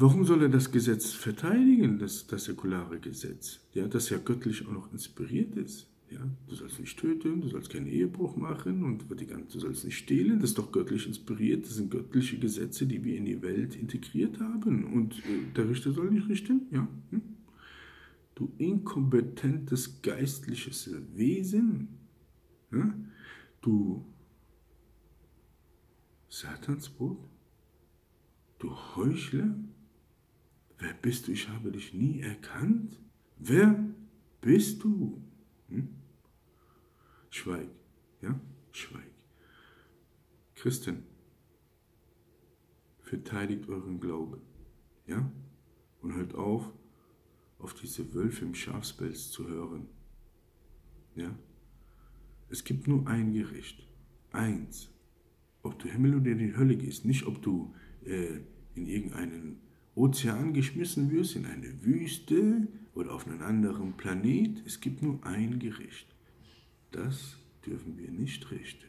warum soll er das Gesetz verteidigen, das, das säkulare Gesetz, ja, das ja göttlich auch noch inspiriert ist? Ja, du sollst nicht töten, du sollst keinen Ehebruch machen und du sollst nicht stehlen. Das ist doch göttlich inspiriert. Das sind göttliche Gesetze, die wir in die Welt integriert haben. Und äh, der Richter soll nicht richten? Ja. Hm? Du inkompetentes geistliches Wesen. Ja? Du Satansbrot. Du Heuchler. Wer bist du? Ich habe dich nie erkannt. Wer bist du? Hm? Schweig, ja? Schweig. Christen, verteidigt euren Glauben, ja? Und hört auf, auf diese Wölfe im Schafspelz zu hören, ja? Es gibt nur ein Gericht, eins. Ob du Himmel oder in die Hölle gehst, nicht ob du äh, in irgendeinen Ozean geschmissen wirst, in eine Wüste oder auf einen anderen Planet. Es gibt nur ein Gericht. Das dürfen wir nicht richten.